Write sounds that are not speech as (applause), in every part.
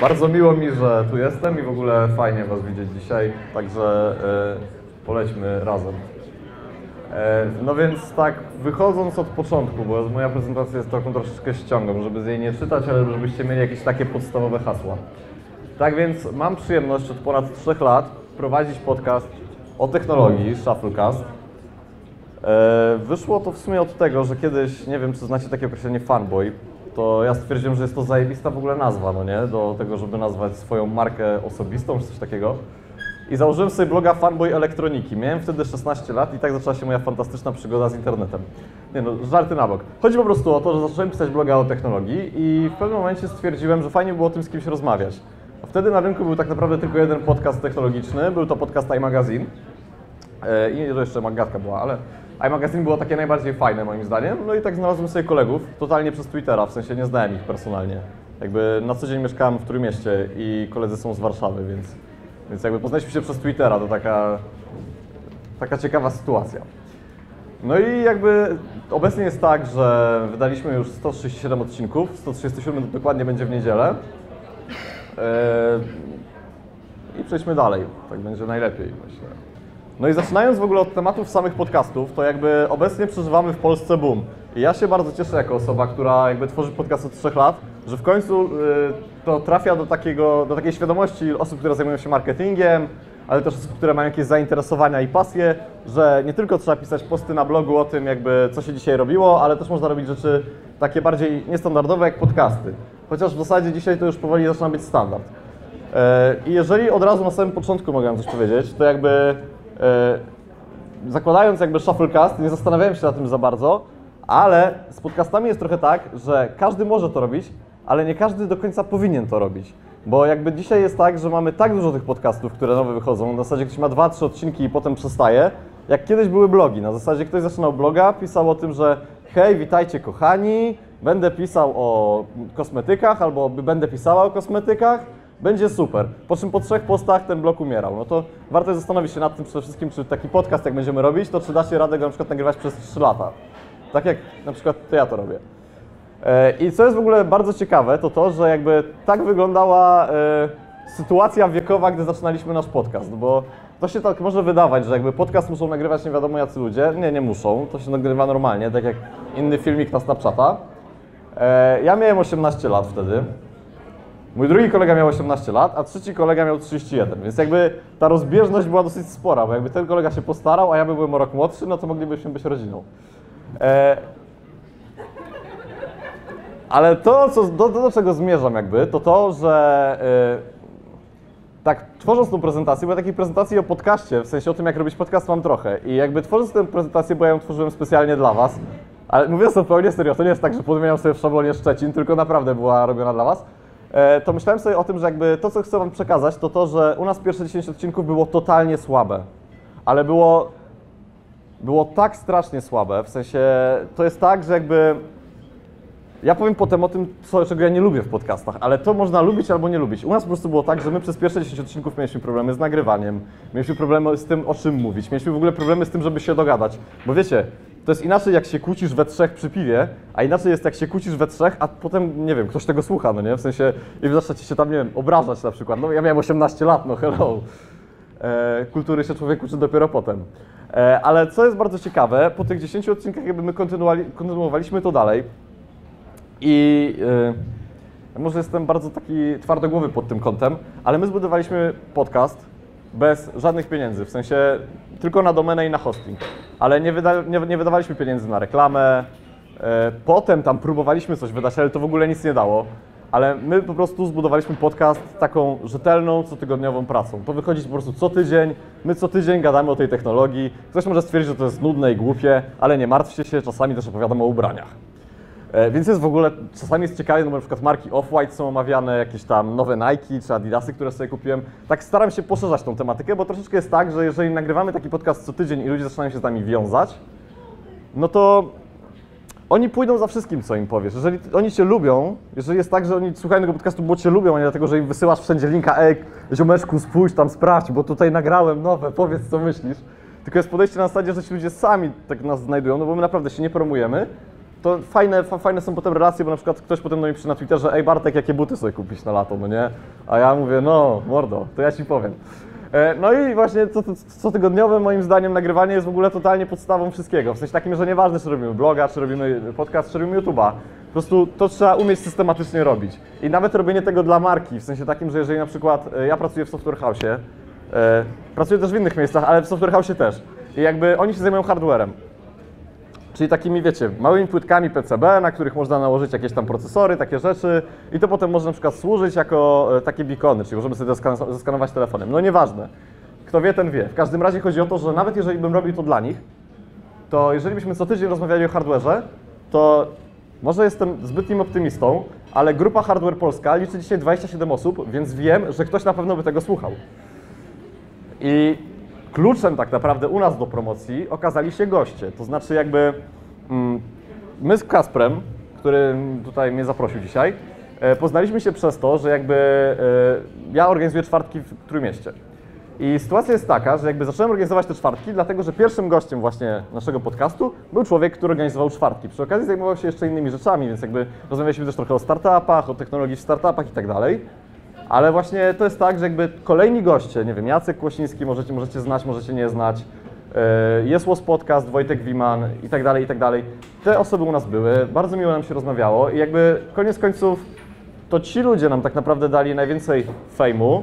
Bardzo miło mi, że tu jestem i w ogóle fajnie Was widzieć dzisiaj, także e, polećmy razem. E, no więc tak, wychodząc od początku, bo moja prezentacja jest taką troszeczkę ściągą, żeby z jej nie czytać, ale żebyście mieli jakieś takie podstawowe hasła. Tak więc mam przyjemność od ponad 3 lat prowadzić podcast o technologii, Shufflecast. E, Wyszło to w sumie od tego, że kiedyś, nie wiem czy znacie takie określenie fanboy, to ja stwierdziłem, że jest to zajebista w ogóle nazwa, no nie? Do tego, żeby nazwać swoją markę osobistą czy coś takiego. I założyłem sobie bloga Fanboy Elektroniki. Miałem wtedy 16 lat i tak zaczęła się moja fantastyczna przygoda z internetem. Nie no, żarty na bok. Chodzi po prostu o to, że zacząłem pisać bloga o technologii i w pewnym momencie stwierdziłem, że fajnie było o tym z kimś rozmawiać. A wtedy na rynku był tak naprawdę tylko jeden podcast technologiczny, był to podcast. E, I to jeszcze Magatka była, ale iMagazine było takie najbardziej fajne moim zdaniem. No i tak znalazłem sobie kolegów, totalnie przez Twittera, w sensie nie znałem ich personalnie. Jakby na co dzień mieszkałem w Trójmieście i koledzy są z Warszawy, więc, więc jakby poznaliśmy się przez Twittera, to taka, taka ciekawa sytuacja. No i jakby obecnie jest tak, że wydaliśmy już 137 odcinków, 137 dokładnie będzie w niedzielę. E, I przejdźmy dalej, tak będzie najlepiej myślę. No i zaczynając w ogóle od tematów samych podcastów, to jakby obecnie przeżywamy w Polsce boom. I ja się bardzo cieszę jako osoba, która jakby tworzy podcast od trzech lat, że w końcu y, to trafia do, takiego, do takiej świadomości osób, które zajmują się marketingiem, ale też osób, które mają jakieś zainteresowania i pasje, że nie tylko trzeba pisać posty na blogu o tym, jakby co się dzisiaj robiło, ale też można robić rzeczy takie bardziej niestandardowe jak podcasty. Chociaż w zasadzie dzisiaj to już powoli zaczyna być standard. E, I jeżeli od razu na samym początku mogę coś powiedzieć, to jakby zakładając jakby Shufflecast, nie zastanawiałem się nad tym za bardzo, ale z podcastami jest trochę tak, że każdy może to robić, ale nie każdy do końca powinien to robić. Bo jakby dzisiaj jest tak, że mamy tak dużo tych podcastów, które nowe wychodzą, na zasadzie ktoś ma dwa, trzy odcinki i potem przestaje, jak kiedyś były blogi. Na zasadzie ktoś zaczynał bloga, pisał o tym, że hej, witajcie kochani, będę pisał o kosmetykach albo będę pisała o kosmetykach, będzie super. Po czym po trzech postach ten blok umierał. No to warto jest zastanowić się nad tym przede wszystkim, czy taki podcast jak będziemy robić, to czy dacie radę go na przykład nagrywać przez 3 lata. Tak jak na przykład to ja to robię. E, I co jest w ogóle bardzo ciekawe, to to, że jakby tak wyglądała e, sytuacja wiekowa, gdy zaczynaliśmy nasz podcast, bo to się tak może wydawać, że jakby podcast muszą nagrywać nie wiadomo jacy ludzie. Nie, nie muszą, to się nagrywa normalnie, tak jak inny filmik na Snapchata. E, Ja miałem 18 lat wtedy. Mój drugi kolega miał 18 lat, a trzeci kolega miał 31, więc jakby ta rozbieżność była dosyć spora, bo jakby ten kolega się postarał, a ja by byłem o rok młodszy, no to moglibyśmy być rodziną. E, ale to, co, do, do, czego zmierzam jakby, to to, że y, tak tworząc tą prezentację, bo takiej prezentacji o podcaście, w sensie o tym, jak robić podcast mam trochę i jakby tworząc tę prezentację, bo ja ją tworzyłem specjalnie dla Was, ale mówię zupełnie serio, to nie jest tak, że podmieniam sobie w szablonie Szczecin, tylko naprawdę była robiona dla Was, e, to myślałem sobie o tym, że jakby to, co chcę Wam przekazać, to to, że u nas pierwsze 10 odcinków było totalnie słabe, ale było, było tak strasznie słabe, w sensie to jest tak, że jakby ja powiem potem o tym, co, czego ja nie lubię w podcastach, ale to można lubić albo nie lubić. U nas po prostu było tak, że my przez pierwsze 10 odcinków mieliśmy problemy z nagrywaniem, mieliśmy problemy z tym, o czym mówić, mieliśmy w ogóle problemy z tym, żeby się dogadać. Bo wiecie, to jest inaczej, jak się kłócisz we trzech przy piwie, a inaczej jest, jak się kłócisz we trzech, a potem, nie wiem, ktoś tego słucha, no nie? W sensie, i wy zaczniecie się tam, nie wiem, obrażać na przykład. No ja miałem 18 lat, no hello. E, kultury się człowiek uczy dopiero potem. E, ale co jest bardzo ciekawe, po tych 10 odcinkach jakby my kontynuowali, kontynuowaliśmy to dalej. I y, może jestem bardzo taki twardogłowy pod tym kątem, ale my zbudowaliśmy podcast bez żadnych pieniędzy, w sensie tylko na domenę i na hosting. Ale nie, wyda, nie, nie wydawaliśmy pieniędzy na reklamę. Y, potem tam próbowaliśmy coś wydać, ale to w ogóle nic nie dało. Ale my po prostu zbudowaliśmy podcast taką rzetelną, cotygodniową pracą. To wychodzi po prostu co tydzień. My co tydzień gadamy o tej technologii. Ktoś może stwierdzić, że to jest nudne i głupie, ale nie martwcie się, czasami też opowiadamy o ubraniach. E, Więc jest w ogóle, czasami jest ciekawie, no bo na przykład marki Off-White są omawiane, jakieś tam nowe Nike czy Adidasy, które sobie kupiłem. Tak staram się poszerzać tą tematykę, bo troszeczkę jest tak, że jeżeli nagrywamy taki podcast co tydzień i ludzie zaczynają się z nami wiązać, no to oni pójdą za wszystkim, co im powiesz. Jeżeli oni cię lubią, jeżeli jest tak, że oni słuchają tego podcastu, bo cię lubią, a nie dlatego, że im wysyłasz wszędzie linka, ej, ziomeczku, spójrz tam, sprawdź, bo tutaj nagrałem nowe, powiedz, co myślisz. Tylko jest podejście na zasadzie, że ci ludzie sami tak nas znajdują, no bo my naprawdę się nie promujemy, to fajne, fa, fajne są potem relacje, bo na przykład ktoś potem do mnie pisze na Twitterze, ej Bartek, jakie buty sobie kupić na lato, no nie? A ja mówię, no mordo, to ja ci powiem. E, No i właśnie co, co, cotygodniowe moim zdaniem nagrywanie jest w ogóle totalnie podstawą wszystkiego. W sensie takim, że nieważne czy robimy bloga, czy robimy podcast, czy robimy YouTube'a. Po prostu to trzeba umieć systematycznie robić. I nawet robienie tego dla marki, w sensie takim, że jeżeli na przykład e, ja pracuję w Software House, e, pracuję też w innych miejscach, ale w Software House też. I jakby oni się zajmują hardwarem. Czyli takimi, wiecie, małymi płytkami PCB, na których można nałożyć jakieś tam procesory, takie rzeczy i to potem może na przykład służyć jako e, takie beacony, czyli możemy sobie zeskan- zeskanować telefonem. No nieważne. Kto wie, ten wie. W każdym razie chodzi o to, że nawet jeżeli bym robił to dla nich, to jeżeli byśmy co tydzień rozmawiali o hardware'ze, to może jestem zbytnim optymistą, ale grupa Hardware Polska liczy dzisiaj 27 osób, więc wiem, że ktoś na pewno by tego słuchał. I kluczem tak naprawdę u nas do promocji okazali się goście. To znaczy jakby mm, my z Kasprem, który tutaj mnie zaprosił dzisiaj, e, poznaliśmy się przez to, że jakby e, ja organizuję czwartki w Trójmieście. I sytuacja jest taka, że jakby zacząłem organizować te czwartki, dlatego że pierwszym gościem właśnie naszego podcastu był człowiek, który organizował czwartki. Przy okazji zajmował się jeszcze innymi rzeczami, więc jakby rozmawialiśmy też trochę o startupach, o technologii w startupach i tak dalej. Ale właśnie to jest tak, że jakby kolejni goście, nie wiem, Jacek Kłosiński, możecie, możecie znać, możecie nie znać, e, jest Łos Podcast, Wojtek Wiman i tak dalej, i tak dalej. Te osoby u nas były, bardzo miło nam się rozmawiało i jakby koniec końców to ci ludzie nam tak naprawdę dali najwięcej fejmu,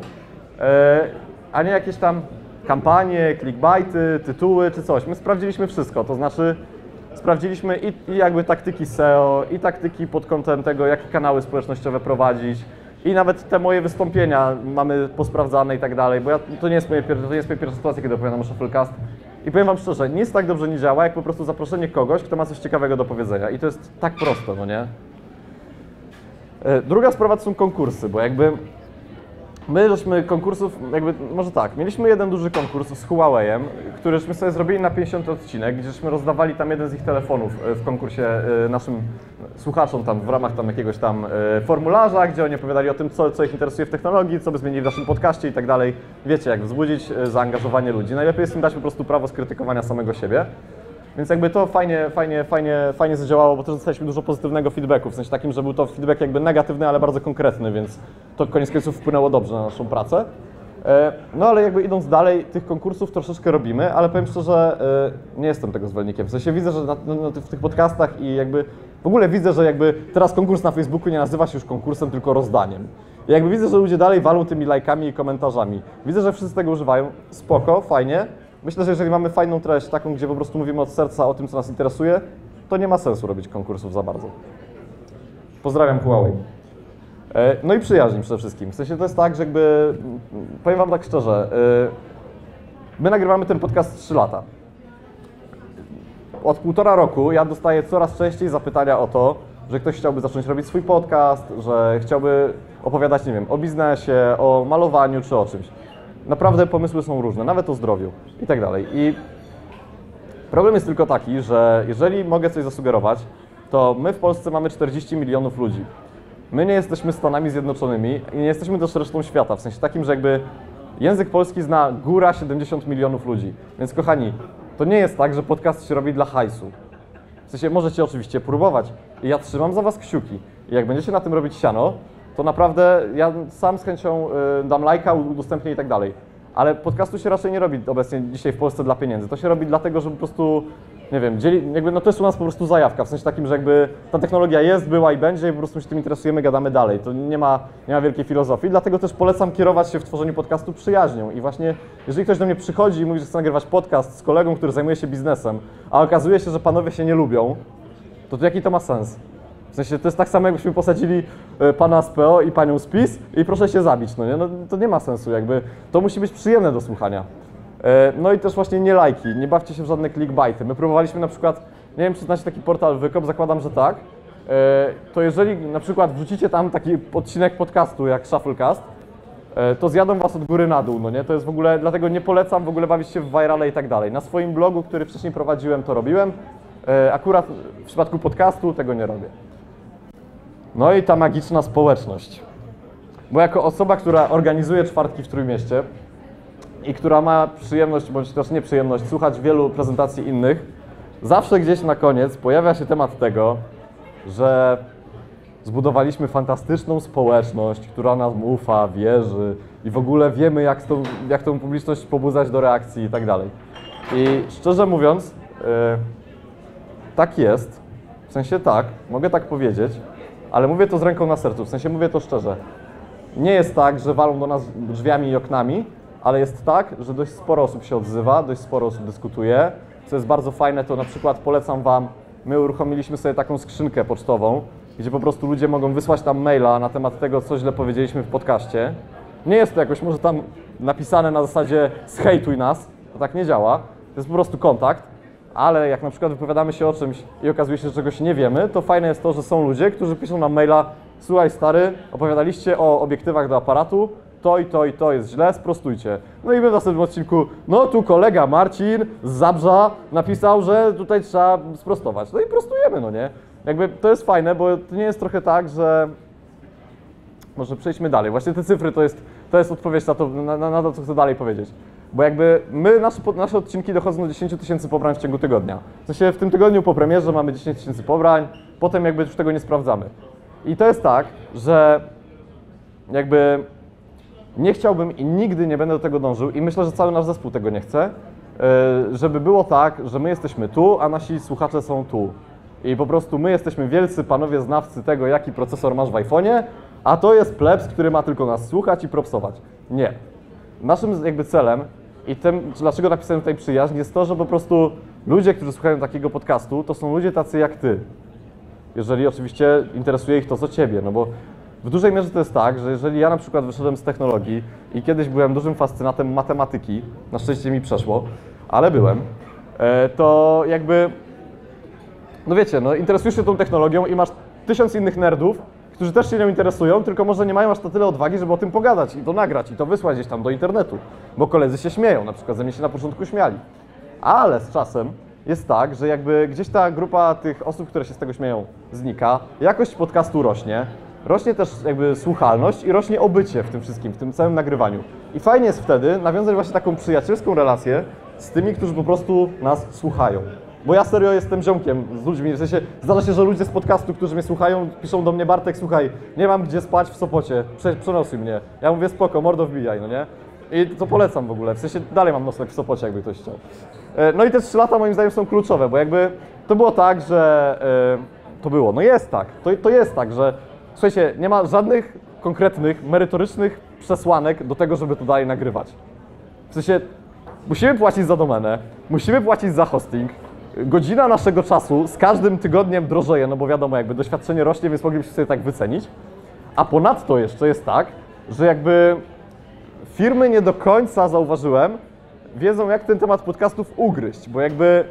e, a nie jakieś tam kampanie, clickbaity, tytuły czy coś. My sprawdziliśmy wszystko, to znaczy sprawdziliśmy i, i jakby taktyki SEO, i taktyki pod kątem tego, jakie kanały społecznościowe prowadzić, i nawet te moje wystąpienia mamy posprawdzane i tak dalej, bo ja, to, nie jest moje, pier- to nie jest moja pierwsza sytuacja, kiedy opowiadam o Shufflecast. I powiem Wam szczerze, nic tak dobrze nie działa, jak po prostu zaproszenie kogoś, kto ma coś ciekawego do powiedzenia. I to jest tak proste, no nie? E, Druga sprawa to są konkursy, bo jakby my żeśmy konkursów, jakby, może tak, mieliśmy jeden duży konkurs z Huawei'em, który żeśmy sobie zrobili na 50 odcinek, gdzie żeśmy rozdawali tam jeden z ich telefonów e, w konkursie e, naszym słuchaczom tam w ramach tam jakiegoś tam e, formularza, gdzie oni opowiadali o tym, co, co ich interesuje w technologii, co by zmienili w naszym podcaście i tak dalej. Wiecie, jak wzbudzić zaangażowanie ludzi. Najlepiej jest im dać po prostu prawo skrytykowania samego siebie. Więc jakby to fajnie, fajnie, fajnie, fajnie zadziałało, bo też dostaliśmy dużo pozytywnego feedbacku, w sensie takim, że był to feedback jakby negatywny, ale bardzo konkretny, więc to koniec końców wpłynęło dobrze na naszą pracę. E, No ale jakby idąc dalej, tych konkursów troszeczkę robimy, ale powiem szczerze, e, nie jestem tego zwolennikiem. W sensie widzę, że na, na, w tych podcastach i jakby w ogóle widzę, że jakby teraz konkurs na Facebooku nie nazywa się już konkursem, tylko rozdaniem. I jakby widzę, że ludzie dalej walą tymi lajkami i komentarzami. Widzę, że wszyscy tego używają. Spoko, fajnie. Myślę, że jeżeli mamy fajną treść, taką, gdzie po prostu mówimy od serca o tym, co nas interesuje, to nie ma sensu robić konkursów za bardzo. Pozdrawiam Huawei. E, No i przyjaźń przede wszystkim. W sensie to jest tak, że jakby, mm, powiem Wam tak szczerze, e, my nagrywamy ten podcast 3 lata. Od półtora roku ja dostaję coraz częściej zapytania o to, że ktoś chciałby zacząć robić swój podcast, że chciałby opowiadać, nie wiem, o biznesie, o malowaniu czy o czymś. Naprawdę pomysły są różne, nawet o zdrowiu i tak dalej. I Problem jest tylko taki, że jeżeli mogę coś zasugerować, to my w Polsce mamy 40 milionów ludzi. My nie jesteśmy Stanami Zjednoczonymi i nie jesteśmy też resztą świata, w sensie takim, że jakby język polski zna góra 70 milionów ludzi. Więc kochani, to nie jest tak, że podcast się robi dla hajsu. W sensie możecie oczywiście próbować i ja trzymam za was kciuki. I jak będziecie na tym robić siano, to naprawdę ja sam z chęcią y, dam lajka, udostępnię i tak dalej. Ale podcastu się raczej nie robi obecnie dzisiaj w Polsce dla pieniędzy. To się robi dlatego, że po prostu, nie wiem, dzieli, jakby no to jest u nas po prostu zajawka, w sensie takim, że jakby ta technologia jest, była i będzie i po prostu się tym interesujemy, gadamy dalej. To nie ma, nie ma wielkiej filozofii, dlatego też polecam kierować się w tworzeniu podcastu przyjaźnią. I właśnie, jeżeli ktoś do mnie przychodzi i mówi, że chce nagrywać podcast z kolegą, który zajmuje się biznesem, a okazuje się, że panowie się nie lubią, to, to jaki to ma sens? W sensie to jest tak samo, jakbyśmy posadzili e, pana z PO i panią z PiS i proszę się zabić, no nie? No, to nie ma sensu, jakby to musi być przyjemne do słuchania. E, No i też właśnie nie lajki, nie bawcie się w żadne clickbaity. My próbowaliśmy na przykład, nie wiem czy znacie taki portal Wykop, zakładam, że tak, E, to jeżeli na przykład wrzucicie tam taki odcinek podcastu jak Shufflecast, to zjadą was od góry na dół, no nie? To jest w ogóle, dlatego nie polecam w ogóle bawić się w virale i tak dalej. Na swoim blogu, który wcześniej prowadziłem, to robiłem. Akurat w przypadku podcastu tego nie robię. No i ta magiczna społeczność. Bo jako osoba, która organizuje czwartki w Trójmieście i która ma przyjemność, bądź też nieprzyjemność słuchać wielu prezentacji innych, zawsze gdzieś na koniec pojawia się temat tego, że zbudowaliśmy fantastyczną społeczność, która nam ufa, wierzy i w ogóle wiemy, jak, tą, jak tą publiczność pobudzać do reakcji i tak dalej. I szczerze mówiąc, yy, tak jest. W sensie tak, mogę tak powiedzieć, ale mówię to z ręką na sercu, w sensie mówię to szczerze. Nie jest tak, że walą do nas drzwiami i oknami, ale jest tak, że dość sporo osób się odzywa, dość sporo osób dyskutuje. Co jest bardzo fajne, to na przykład polecam Wam, my uruchomiliśmy sobie taką skrzynkę pocztową, gdzie po prostu ludzie mogą wysłać tam maila na temat tego, co źle powiedzieliśmy w podcaście. Nie jest to jakoś może tam napisane na zasadzie zhejtuj nas, to tak nie działa. To jest po prostu kontakt, ale jak na przykład wypowiadamy się o czymś i okazuje się, że czegoś nie wiemy, to fajne jest to, że są ludzie, którzy piszą nam maila słuchaj stary, opowiadaliście o obiektywach do aparatu, to i to i to jest źle, sprostujcie. No i my w następnym odcinku, no tu kolega Marcin z Zabrza napisał, że tutaj trzeba sprostować. No i prostujemy, no nie? Jakby to jest fajne, bo to nie jest trochę tak, że może przejdźmy dalej. Właśnie te cyfry to jest, to jest odpowiedź na to, na, na, to, co chcę dalej powiedzieć. Bo jakby my, nasze, nasze odcinki dochodzą do 10 tysięcy pobrań w ciągu tygodnia. W sensie w tym tygodniu po premierze mamy 10 tysięcy pobrań, potem jakby już tego nie sprawdzamy. I to jest tak, że jakby nie chciałbym i nigdy nie będę do tego dążył i myślę, że cały nasz zespół tego nie chce, yy, żeby było tak, że my jesteśmy tu, a nasi słuchacze są tu. I po prostu my jesteśmy wielcy panowie znawcy tego, jaki procesor masz w iPhone'ie, a to jest plebs, który ma tylko nas słuchać i propsować. Nie. Naszym jakby celem i tym, dlaczego napisałem tutaj przyjaźń, jest to, że po prostu ludzie, którzy słuchają takiego podcastu, to są ludzie tacy jak ty. Jeżeli oczywiście interesuje ich to, co ciebie, no bo w dużej mierze to jest tak, że jeżeli ja na przykład wyszedłem z technologii i kiedyś byłem dużym fascynatem matematyki, na szczęście mi przeszło, ale byłem, e, to jakby, no wiecie, no interesujesz się tą technologią i masz tysiąc innych nerdów, którzy też się nią interesują, tylko może nie mają aż na tyle odwagi, żeby o tym pogadać i to nagrać i to wysłać gdzieś tam do internetu, bo koledzy się śmieją, na przykład ze mnie się na początku śmiali. Ale z czasem jest tak, że jakby gdzieś ta grupa tych osób, które się z tego śmieją, znika, jakość podcastu rośnie, rośnie też jakby słuchalność i rośnie obycie w tym wszystkim, w tym całym nagrywaniu. I fajnie jest wtedy nawiązać właśnie taką przyjacielską relację z tymi, którzy po prostu nas słuchają. Bo ja serio jestem ziomkiem z ludźmi, w sensie zdarza się, że ludzie z podcastu, którzy mnie słuchają, piszą do mnie Bartek, słuchaj, nie mam gdzie spać w Sopocie, prze, przenosuj mnie. Ja mówię spoko, mordo wbijaj, no nie? I to polecam w ogóle, w sensie dalej mam nocleg w Sopocie, jakby ktoś chciał. E, No i te trzy lata moim zdaniem są kluczowe, bo jakby to było tak, że e, to było, no jest tak, to, to jest tak, że słuchajcie, nie ma żadnych konkretnych, merytorycznych przesłanek do tego, żeby to dalej nagrywać. W sensie musimy płacić za domenę, musimy płacić za hosting, godzina naszego czasu z każdym tygodniem drożeje, no bo wiadomo, jakby doświadczenie rośnie, więc moglibyśmy sobie tak wycenić. A ponadto jeszcze jest tak, że jakby firmy nie do końca, zauważyłem, wiedzą jak ten temat podcastów ugryźć, bo jakby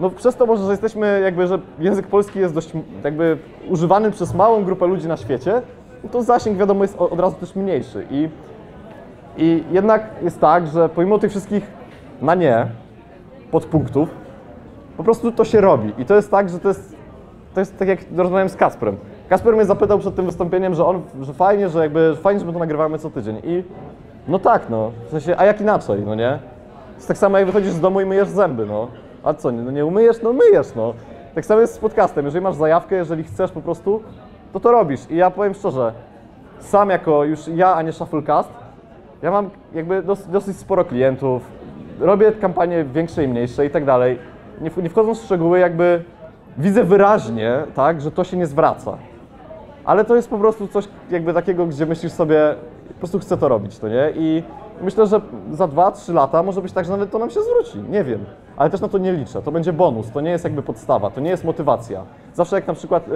no przez to może, że jesteśmy jakby, że język polski jest dość jakby używany przez małą grupę ludzi na świecie, no to zasięg wiadomo jest od razu też mniejszy i, i jednak jest tak, że pomimo tych wszystkich na nie podpunktów, po prostu to się robi i to jest tak, że to jest, to jest tak jak rozmawiałem z Kasprem. Kasper mnie zapytał przed tym wystąpieniem, że on, że fajnie, że jakby, że fajnie, że my to nagrywamy co tydzień i no tak, no, w sensie, a jak inaczej, no nie? Jest tak samo jak wychodzisz z domu i myjesz zęby, no. A co, no nie umyjesz? No myjesz, no. Tak samo jest z podcastem, jeżeli masz zajawkę, jeżeli chcesz po prostu, to to robisz. I ja powiem szczerze, sam jako już ja, a nie Shufflecast, ja mam jakby dos, dosyć sporo klientów, robię kampanie większe i mniejsze i tak dalej. Nie, nie wchodząc w szczegóły, jakby widzę wyraźnie, tak, że to się nie zwraca. Ale to jest po prostu coś jakby takiego, gdzie myślisz sobie, po prostu chcę to robić, to nie? I myślę, że za 2-3 lata może być tak, że nawet to nam się zwróci. Nie wiem. Ale też na to nie liczę. To będzie bonus, to nie jest jakby podstawa, to nie jest motywacja. Zawsze jak na przykład y,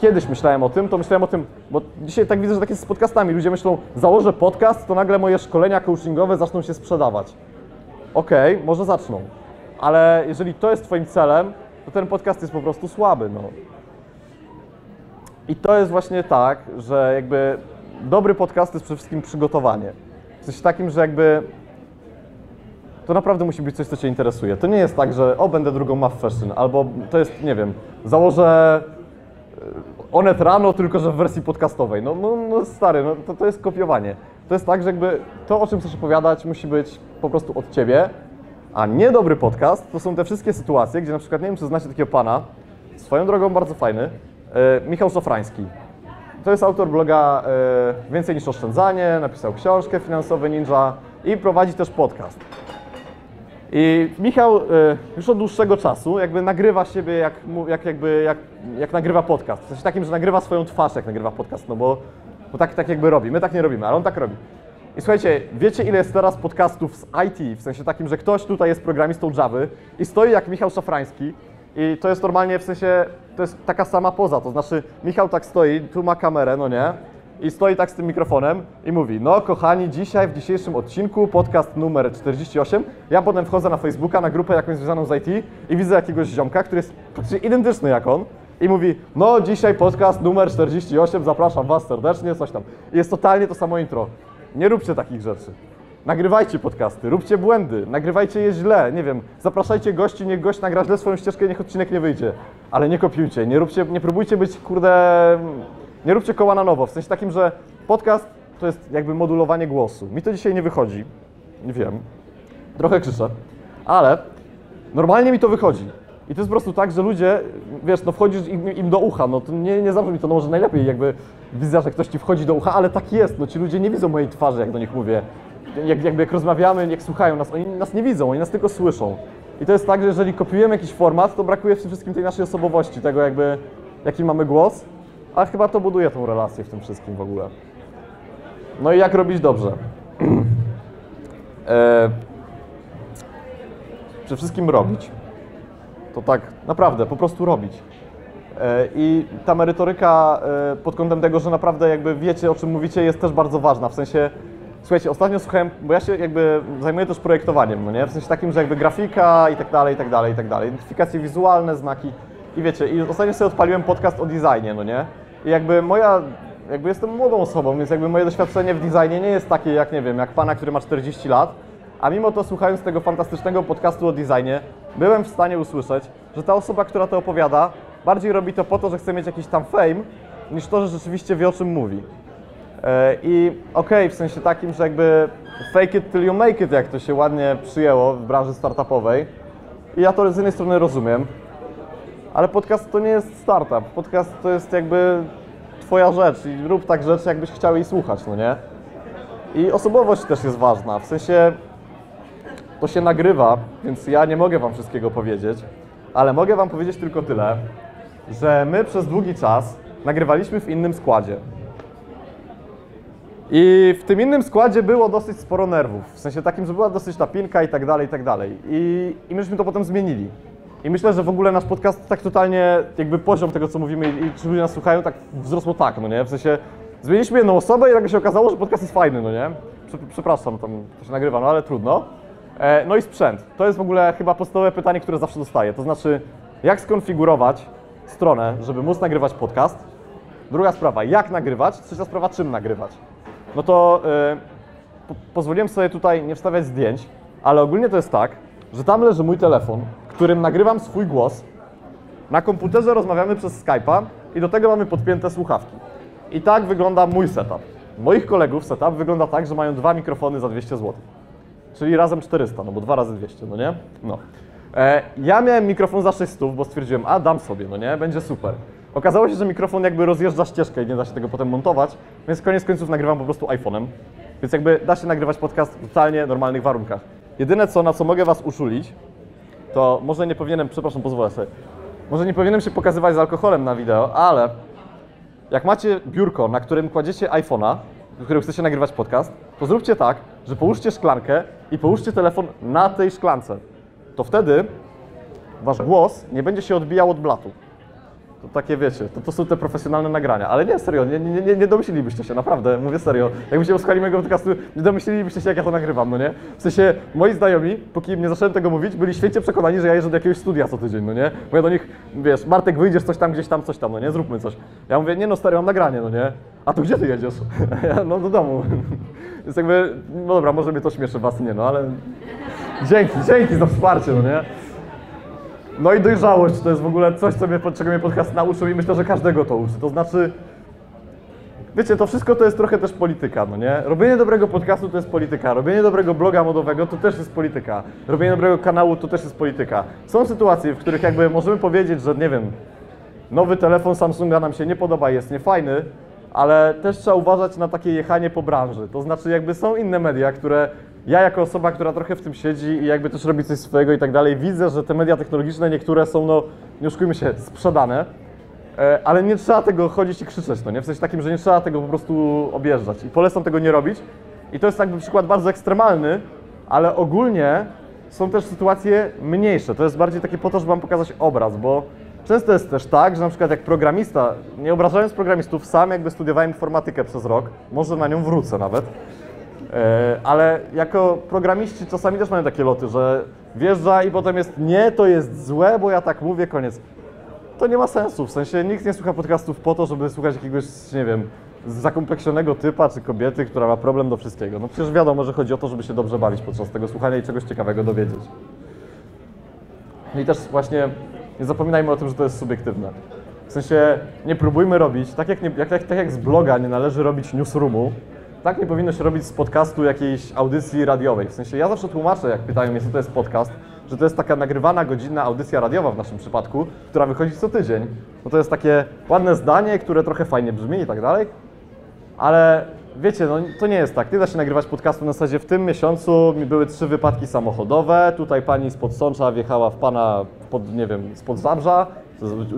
kiedyś myślałem o tym, to myślałem o tym, bo dzisiaj tak widzę, że tak jest z podcastami. Ludzie myślą, założę podcast, to nagle moje szkolenia coachingowe zaczną się sprzedawać. Okej, może zaczną. Ale jeżeli to jest Twoim celem, to ten podcast jest po prostu słaby, no. I to jest właśnie tak, że jakby dobry podcast to jest przede wszystkim przygotowanie. W sensie takim, że jakby to naprawdę musi być coś, co Cię interesuje. To nie jest tak, że o, będę drugą Muff Fashion, albo to jest, nie wiem, założę e, Onet rano, tylko że w wersji podcastowej. No, no, no stary, no, to, to jest kopiowanie. To jest tak, że jakby to, o czym chcesz opowiadać, musi być po prostu od Ciebie, a niedobry podcast to są te wszystkie sytuacje, gdzie na przykład, nie wiem, czy znacie takiego pana, swoją drogą bardzo fajny, e, Michał Szafrański. To jest autor bloga e, Więcej niż oszczędzanie, napisał książkę Finansowy Ninja i prowadzi też podcast. I Michał e, już od dłuższego czasu jakby nagrywa siebie jak, jak, jakby, jak, jak nagrywa podcast. W sensie takim, że nagrywa swoją twarz jak nagrywa podcast, no bo, bo tak, tak jakby robi. My tak nie robimy, ale on tak robi. I słuchajcie, wiecie ile jest teraz podcastów z IT, w sensie takim, że ktoś tutaj jest programistą Java i stoi jak Michał Szafrański i to jest normalnie w sensie, to jest taka sama poza, to znaczy Michał tak stoi, tu ma kamerę, no nie? I stoi tak z tym mikrofonem i mówi, no kochani, dzisiaj w dzisiejszym odcinku, podcast numer 48, ja potem wchodzę na Facebooka, na grupę jakąś związaną z IT i widzę jakiegoś ziomka, który jest praktycznie identyczny jak on i mówi, no dzisiaj podcast numer 48, zapraszam Was serdecznie, coś tam. I jest totalnie to samo intro. Nie róbcie takich rzeczy. Nagrywajcie podcasty, róbcie błędy, nagrywajcie je źle, nie wiem, zapraszajcie gości, niech gość nagra źle swoją ścieżkę, niech odcinek nie wyjdzie. Ale nie kopiujcie, nie róbcie, nie próbujcie być, kurde, nie róbcie koła na nowo, w sensie takim, że podcast to jest jakby modulowanie głosu. Mi to dzisiaj nie wychodzi, nie wiem, trochę krzyczę, ale normalnie mi to wychodzi. I to jest po prostu tak, że ludzie, wiesz, no wchodzisz im, im do ucha, no to nie, nie zabrzmi to, no może najlepiej jakby widzę, że ktoś ci wchodzi do ucha, ale tak jest, no ci ludzie nie widzą mojej twarzy, jak do nich mówię. Jak, jakby jak rozmawiamy, jak słuchają nas, oni nas nie widzą, oni nas tylko słyszą. I to jest tak, że jeżeli kopiujemy jakiś format, to brakuje w tym wszystkim tej naszej osobowości, tego jakby, jaki mamy głos, a chyba to buduje tą relację w tym wszystkim w ogóle. No i jak robić dobrze? (clears throat) e, przede wszystkim robić. To tak naprawdę, po prostu robić. E, I ta merytoryka e, pod kątem tego, że naprawdę jakby wiecie o czym mówicie jest też bardzo ważna. W sensie, słuchajcie, ostatnio słuchałem, bo ja się jakby zajmuję też projektowaniem, no nie? W sensie takim, że jakby grafika i tak dalej, i tak dalej, i tak dalej. Identyfikacje wizualne, znaki. I wiecie, i ostatnio sobie odpaliłem podcast o designie, no nie? I jakby moja, jakby jestem młodą osobą, więc jakby moje doświadczenie w designie nie jest takie jak, nie wiem, jak pana, który ma 40 lat, a mimo to słuchając tego fantastycznego podcastu o designie, byłem w stanie usłyszeć, że ta osoba, która to opowiada, bardziej robi to po to, że chce mieć jakiś tam fame, niż to, że rzeczywiście wie o czym mówi. E, I okej, w sensie takim, że jakby fake it till you make it, jak to się ładnie przyjęło w branży startupowej. I ja to z jednej strony rozumiem, ale podcast to nie jest startup. Podcast to jest jakby twoja rzecz i rób tak rzeczy, jakbyś chciał jej słuchać, no nie? I osobowość też jest ważna, w sensie to się nagrywa, więc ja nie mogę wam wszystkiego powiedzieć, ale mogę wam powiedzieć tylko tyle, że my przez długi czas nagrywaliśmy w innym składzie. I w tym innym składzie było dosyć sporo nerwów, w sensie takim, że była dosyć napinka i tak dalej, i tak dalej. I, I myśmy to potem zmienili. I myślę, że w ogóle nasz podcast tak totalnie, jakby poziom tego, co mówimy i, czy ludzie nas słuchają, tak wzrosło tak, no nie? W sensie zmieniliśmy jedną osobę i nagle się okazało, że podcast jest fajny, no nie? Prze- Przepraszam, tam to się nagrywa, no ale trudno. E, no i sprzęt. To jest w ogóle chyba podstawowe pytanie, które zawsze dostaję. To znaczy, jak skonfigurować stronę, żeby móc nagrywać podcast? Druga sprawa, jak nagrywać? Trzecia sprawa, czym nagrywać? No to e, po, pozwoliłem sobie tutaj nie wstawiać zdjęć, ale ogólnie to jest tak, że tam leży mój telefon, którym nagrywam swój głos. Na komputerze rozmawiamy przez Skype'a i do tego mamy podpięte słuchawki. I tak wygląda mój setup. Moich kolegów setup wygląda tak, że mają dwa mikrofony za 200 zł. Czyli razem 400, no bo dwa razy 200, no nie? No. E, ja miałem mikrofon za 600, bo stwierdziłem, a dam sobie, no nie? Będzie super. Okazało się, że mikrofon jakby rozjeżdża ścieżkę i nie da się tego potem montować, więc koniec końców nagrywam po prostu iPhone'em. Więc jakby da się nagrywać podcast w totalnie normalnych warunkach. Jedyne co, na co mogę was uszulić, to może nie powinienem, przepraszam, pozwolę sobie, może nie powinienem się pokazywać z alkoholem na wideo, ale jak macie biurko, na którym kładziecie iPhone'a, w którym chcecie nagrywać podcast, to zróbcie tak, że połóżcie szklankę i połóżcie telefon na tej szklance. To wtedy wasz głos nie będzie się odbijał od blatu. To takie wiecie, to, to są te profesjonalne nagrania. Ale nie, serio, nie, nie, nie, nie domyślilibyście się, naprawdę, mówię serio. Jakbyście słuchali mojego podcastu, nie domyślilibyście się, jak ja to nagrywam, no nie? W sensie, moi znajomi, póki nie zacząłem tego mówić, byli święcie przekonani, że ja jeżdżę do jakiegoś studia co tydzień, no nie? Ja do nich, wiesz, Martek, wyjdziesz coś tam, gdzieś tam, coś tam, no nie? Zróbmy coś. Ja mówię, nie no, stary, mam nagranie, no nie? A tu gdzie ty jedziesz? Ja, (laughs) no do domu. (laughs) Więc jakby, no dobra, może mnie to śmieszy, was nie, no ale... Dzięki, dzięki za wsparcie, no nie? No i dojrzałość to jest w ogóle coś, co mnie, czego mnie podcast nauczył i myślę, że każdego to uczy. To znaczy, wiecie, to wszystko to jest trochę też polityka, no nie? Robienie dobrego podcastu to jest polityka, robienie dobrego bloga modowego to też jest polityka, robienie dobrego kanału to też jest polityka. Są sytuacje, w których jakby możemy powiedzieć, że nie wiem, nowy telefon Samsunga nam się nie podoba, jest niefajny, ale też trzeba uważać na takie jechanie po branży. To znaczy jakby są inne media, które ja jako osoba, która trochę w tym siedzi i jakby też robi coś swojego i tak dalej, widzę, że te media technologiczne niektóre są, no nie oszukujmy się, sprzedane, e, ale nie trzeba tego chodzić i krzyczeć, no nie? W sensie takim, że nie trzeba tego po prostu objeżdżać i polecam tego nie robić. I to jest jakby przykład bardzo ekstremalny, ale ogólnie są też sytuacje mniejsze. To jest bardziej takie po to, żeby wam pokazać obraz, bo często jest też tak, że na przykład jak programista, nie obrażając programistów, sam jakby studiowałem informatykę przez rok, może na nią wrócę nawet, ale jako programiści czasami też mają takie loty, że wjeżdża i potem jest nie, to jest złe, bo ja tak mówię, koniec. To nie ma sensu, w sensie nikt nie słucha podcastów po to, żeby słuchać jakiegoś, nie wiem, zakompleksionego typa czy kobiety, która ma problem do wszystkiego. No przecież wiadomo, że chodzi o to, żeby się dobrze bawić podczas tego słuchania i czegoś ciekawego dowiedzieć. No i też właśnie nie zapominajmy o tym, że to jest subiektywne. W sensie nie próbujmy robić, tak jak, nie, jak, tak jak z bloga nie należy robić newsroomu, tak nie powinno się robić z podcastu jakiejś audycji radiowej. W sensie ja zawsze tłumaczę, jak pytają mnie, co to jest podcast, że to jest taka nagrywana godzinna audycja radiowa w naszym przypadku, która wychodzi co tydzień. No to jest takie ładne zdanie, które trochę fajnie brzmi i tak dalej, ale wiecie, no to nie jest tak. Nie da się nagrywać podcastu na zasadzie w tym miesiącu mi były trzy wypadki samochodowe, tutaj pani spod Sącza wjechała w pana, pod, nie wiem, spod Zabrza,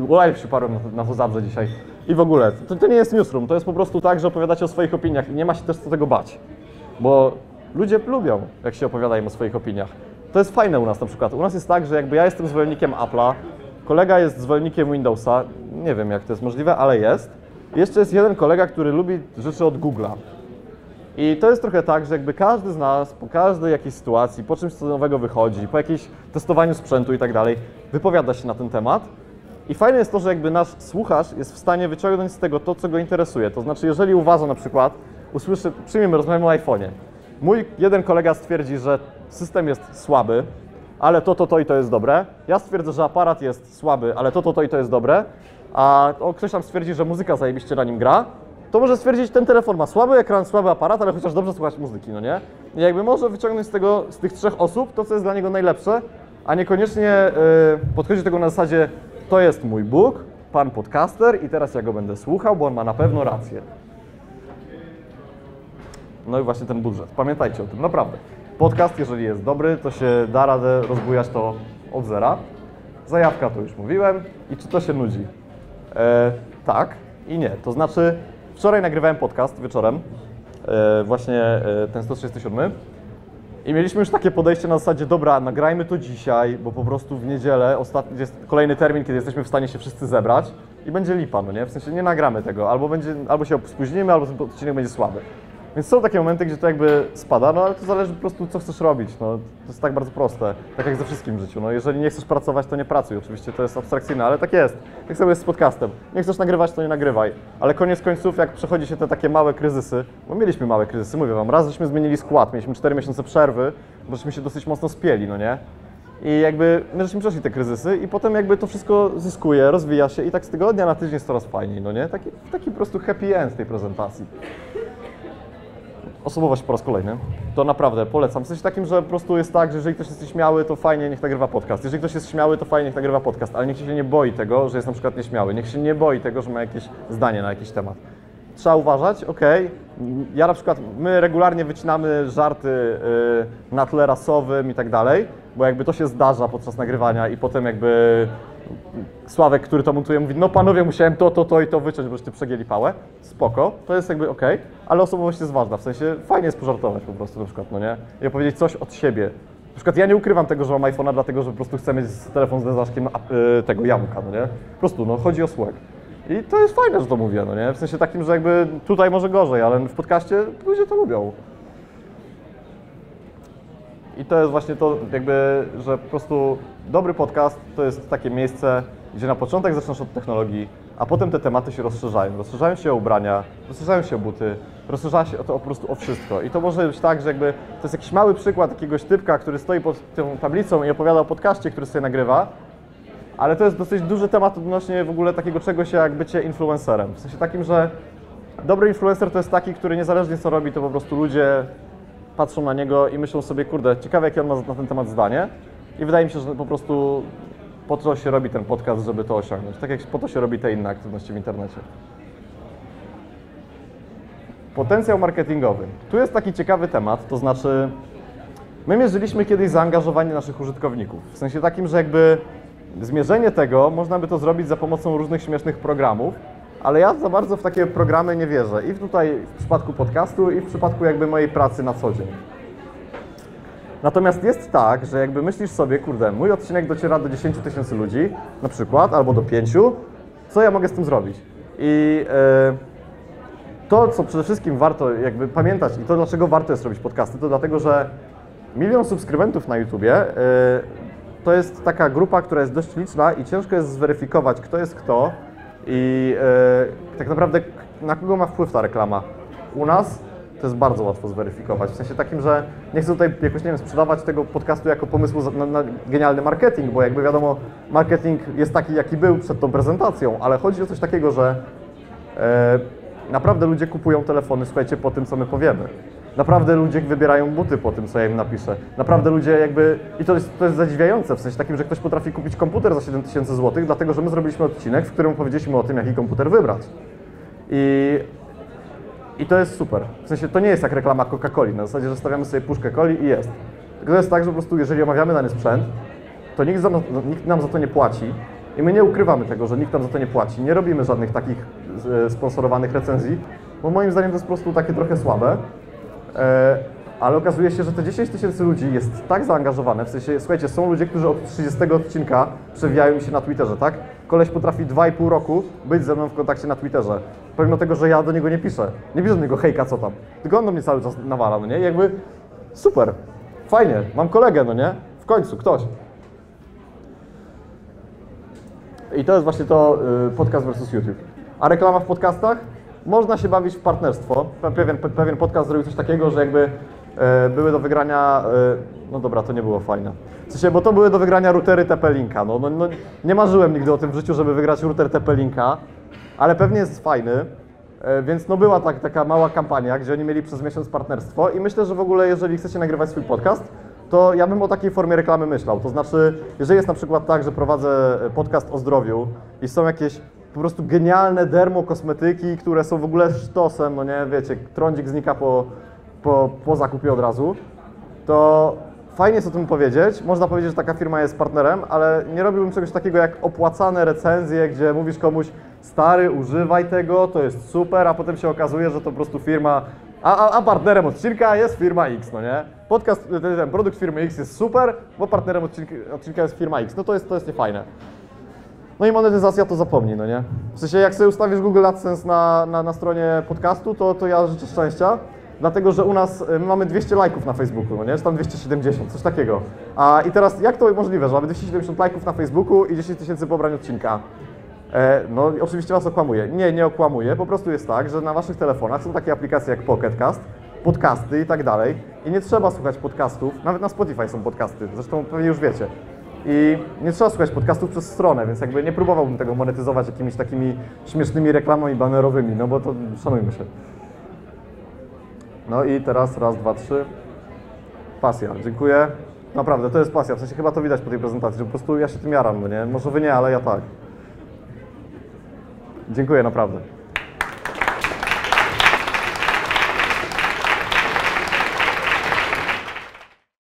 live się parłem na to Zabrze dzisiaj i w ogóle. To, to nie jest newsroom, to jest po prostu tak, że opowiadacie o swoich opiniach i nie ma się też co tego bać, bo ludzie lubią, jak się opowiadają o swoich opiniach. To jest fajne u nas na przykład. U nas jest tak, że jakby ja jestem zwolennikiem Apple'a, kolega jest zwolennikiem Windowsa, nie wiem jak to jest możliwe, ale jest. Jeszcze jest jeden kolega, który lubi rzeczy od Google'a. I to jest trochę tak, że jakby każdy z nas po każdej jakiejś sytuacji, po czymś co nowego wychodzi, po jakimś testowaniu sprzętu i tak dalej, wypowiada się na ten temat. I fajne jest to, że jakby nasz słuchacz jest w stanie wyciągnąć z tego to, co go interesuje. To znaczy, jeżeli uważa na przykład, usłyszy, przyjmiemy, rozmawiamy o iPhone'ie. Mój jeden kolega stwierdzi, że system jest słaby, ale to, to, to i to jest dobre. Ja stwierdzę, że aparat jest słaby, ale to, to, to i to jest dobre. A ktoś tam stwierdzi, że muzyka zajebiście na nim gra, to może stwierdzić, ten telefon ma słaby ekran, słaby aparat, ale chociaż dobrze słuchać muzyki, no nie? I jakby może wyciągnąć z tego, z tych trzech osób to, co jest dla niego najlepsze, a niekoniecznie yy, podchodzi do tego na zasadzie, to jest mój Bóg, pan podcaster i teraz ja go będę słuchał, bo on ma na pewno rację. No i właśnie ten budżet. Pamiętajcie o tym, naprawdę. Podcast, jeżeli jest dobry, to się da radę rozbujać to od zera. Zajawka to już mówiłem. I czy to się nudzi? E, tak i nie. To znaczy, wczoraj nagrywałem podcast wieczorem, e, właśnie e, ten 137. I mieliśmy już takie podejście na zasadzie, dobra, nagrajmy to dzisiaj, bo po prostu w niedzielę ostatni, jest kolejny termin, kiedy jesteśmy w stanie się wszyscy zebrać i będzie lipa, no nie? W sensie nie nagramy tego, albo, będzie, albo się spóźnimy, albo ten odcinek będzie słaby. Więc są takie momenty, gdzie to jakby spada, no ale to zależy po prostu, co chcesz robić. No, to jest tak bardzo proste, tak jak ze wszystkim w życiu. No, jeżeli nie chcesz pracować, to nie pracuj. Oczywiście to jest abstrakcyjne, ale tak jest. Tak samo jest z podcastem. Nie chcesz nagrywać, to nie nagrywaj. Ale koniec końców, jak przechodzi się te takie małe kryzysy, bo mieliśmy małe kryzysy, mówię wam, raz żeśmy zmienili skład, mieliśmy 4 miesiące przerwy, bo żeśmy się dosyć mocno spieli, no nie? I jakby my żeśmy przeszli te kryzysy i potem jakby to wszystko zyskuje, rozwija się i tak z tygodnia na tydzień jest coraz fajniej, no nie? Taki, taki po prostu happy end tej prezentacji osobowość po raz kolejny, to naprawdę polecam. W sensie takim, że po prostu jest tak, że jeżeli ktoś jest śmiały, to fajnie, niech nagrywa podcast. Jeżeli ktoś jest śmiały, to fajnie, niech nagrywa podcast, ale niech się nie boi tego, że jest na przykład nieśmiały. Niech się nie boi tego, że ma jakieś zdanie na jakiś temat. Trzeba uważać, ok. Ja na przykład, my regularnie wycinamy żarty yy, na tle rasowym i tak dalej, bo jakby to się zdarza podczas nagrywania i potem jakby Sławek, który to montuje, mówi, no panowie, musiałem to, to, to i to wyciąć, bo żeście przegięli pałę. Spoko, to jest jakby ok, ale osobowość jest ważna, w sensie fajnie jest pożartować po prostu na przykład, no nie? I opowiedzieć coś od siebie. Na przykład ja nie ukrywam tego, że mam iPhone'a, dlatego że po prostu chcę mieć telefon z zaszkiem yy, tego jamka, no nie? Po prostu, no, chodzi o słek. I to jest fajne, że to mówię, no nie? W sensie takim, że jakby tutaj może gorzej, ale w podcaście ludzie to lubią. I to jest właśnie to, jakby, że po prostu dobry podcast to jest takie miejsce, gdzie na początek zaczynasz od technologii, a potem te tematy się rozszerzają. Rozszerzają się o ubrania, rozszerzają się o buty, rozszerza się to po prostu o wszystko. I to może być tak, że jakby to jest jakiś mały przykład jakiegoś typka, który stoi pod tą tablicą i opowiada o podcaście, który sobie nagrywa, ale to jest dosyć duży temat odnośnie w ogóle takiego czegoś jak bycie influencerem. W sensie takim, że dobry influencer to jest taki, który niezależnie co robi, to po prostu ludzie patrzą na niego i myślą sobie, kurde, ciekawe jakie on ma na ten temat zdanie. I wydaje mi się, że po prostu po co się robi ten podcast, żeby to osiągnąć. Tak jak po to się robi te inne aktywności w internecie. Potencjał marketingowy. Tu jest taki ciekawy temat, to znaczy my mierzyliśmy kiedyś zaangażowanie naszych użytkowników. W sensie takim, że jakby zmierzenie tego można by to zrobić za pomocą różnych śmiesznych programów, ale ja za bardzo w takie programy nie wierzę. I tutaj w przypadku podcastu, i w przypadku jakby mojej pracy na co dzień. Natomiast jest tak, że jakby myślisz sobie, kurde, mój odcinek dociera do 10 tysięcy ludzi, na przykład, albo do 5, co ja mogę z tym zrobić? I e, to, co przede wszystkim warto jakby pamiętać i to, dlaczego warto jest robić podcasty, to dlatego, że milion subskrybentów na YouTubie e, to jest taka grupa, która jest dość liczna i ciężko jest zweryfikować, kto jest kto i e, tak naprawdę na kogo ma wpływ ta reklama. U nas to jest bardzo łatwo zweryfikować, w sensie takim, że nie chcę tutaj jakoś, nie wiem, sprzedawać tego podcastu jako pomysłu na, na genialny marketing, bo jakby wiadomo, marketing jest taki, jaki był przed tą prezentacją, ale chodzi o coś takiego, że E, naprawdę ludzie kupują telefony, słuchajcie, po tym, co my powiemy. Naprawdę ludzie wybierają buty po tym, co ja im napiszę. Naprawdę ludzie jakby... I to jest, to jest zadziwiające, w sensie takim, że ktoś potrafi kupić komputer za 7 tysięcy złotych, dlatego, że my zrobiliśmy odcinek, w którym powiedzieliśmy o tym, jaki komputer wybrać. I, I to jest super. W sensie to nie jest jak reklama Coca-Coli, na zasadzie, że stawiamy sobie puszkę coli i jest. Tylko to jest tak, że po prostu jeżeli omawiamy dany sprzęt, to nikt, za, nikt nam za to nie płaci i my nie ukrywamy tego, że nikt nam za to nie płaci. Nie robimy żadnych takich e, sponsorowanych recenzji, bo moim zdaniem to jest po prostu takie trochę słabe. E, ale okazuje się, że te 10 tysięcy ludzi jest tak zaangażowane, w sensie, słuchajcie, są ludzie, którzy od 30 odcinka przewijają mi się na Twitterze, tak? Koleś potrafi 2,5 roku być ze mną w kontakcie na Twitterze, pomimo tego, że ja do niego nie piszę. Nie piszę do niego hejka, co tam. Tylko on do mnie cały czas nawala, no nie? I jakby super, fajnie, mam kolegę, no nie? W końcu, ktoś. I to jest właśnie to y, podcast versus YouTube. A reklama w podcastach? Można się bawić w partnerstwo. Pe- Pewien, pe- pewien podcast zrobił coś takiego, że jakby e, były do wygrania, e, no dobra, to nie było fajne. W sensie, bo to były do wygrania routery TP-Linka. No, no, no, nie marzyłem nigdy o tym w życiu, żeby wygrać router TP-Linka, ale pewnie jest fajny. E, Więc no była tak, taka mała kampania, gdzie oni mieli przez miesiąc partnerstwo i myślę, że w ogóle jeżeli chcecie nagrywać swój podcast, to ja bym o takiej formie reklamy myślał. To znaczy, jeżeli jest na przykład tak, że prowadzę podcast o zdrowiu i są jakieś po prostu genialne dermokosmetyki, które są w ogóle sztosem, no nie, wiecie, trądzik znika po, po, po zakupie od razu, to fajnie jest o tym powiedzieć. Można powiedzieć, że taka firma jest partnerem, ale nie robiłbym czegoś takiego jak opłacane recenzje, gdzie mówisz komuś, stary, używaj tego, to jest super, a potem się okazuje, że to po prostu firma, a, a, a partnerem odcinka jest firma X, no nie? Podcast, ten, ten produkt firmy X jest super, bo partnerem odcinka, odcinka jest firma X. No to jest, to jest niefajne. No i monetyzacja to zapomnij, no nie? W sensie jak sobie ustawisz Google AdSense na, na, na stronie podcastu, to, to ja życzę szczęścia, dlatego że u nas y, my mamy 200 lajków na Facebooku, no nie? Czy tam 270, coś takiego. A i teraz jak to możliwe, że mamy 270 lajków na Facebooku i 10 tysięcy pobrań odcinka? E, no oczywiście Was okłamuję. Nie, nie okłamuję, po prostu jest tak, że na Waszych telefonach są takie aplikacje jak Pocketcast, podcasty i tak dalej i nie trzeba słuchać podcastów, nawet na Spotify są podcasty, zresztą pewnie już wiecie. I nie trzeba słuchać podcastów przez stronę, więc jakby nie próbowałbym tego monetyzować jakimiś takimi śmiesznymi reklamami banerowymi, no bo to szanujmy się. No i teraz raz, dwa, trzy. Pasja, dziękuję. Naprawdę, to jest pasja, w sensie chyba to widać po tej prezentacji, że po prostu ja się tym jaram, no nie? Może wy nie, ale ja tak. Dziękuję naprawdę.